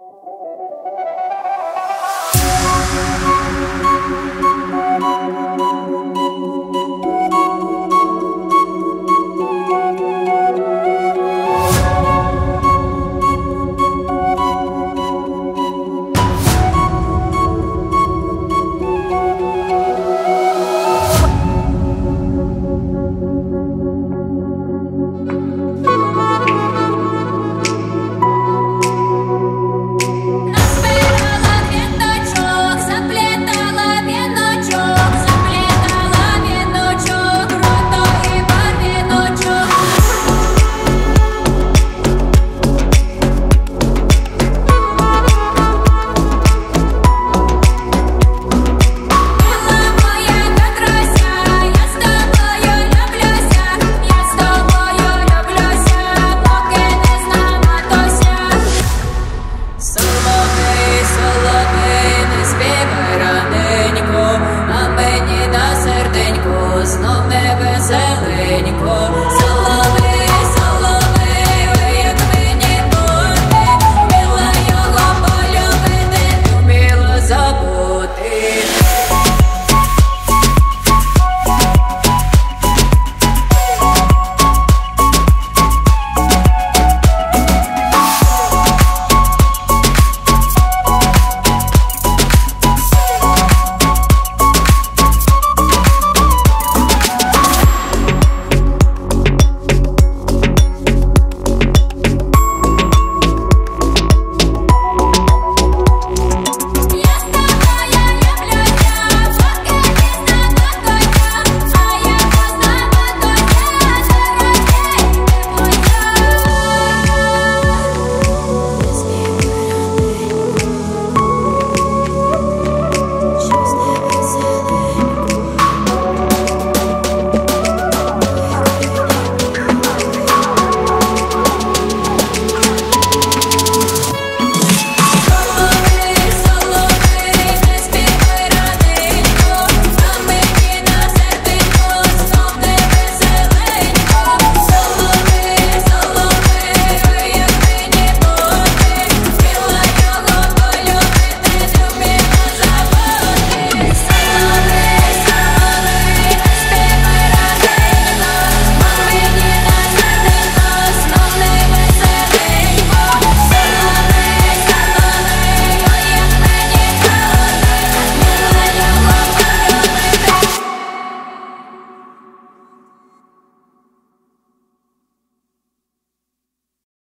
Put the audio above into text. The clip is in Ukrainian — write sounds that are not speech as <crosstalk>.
Thank <laughs> you. небе зеленько.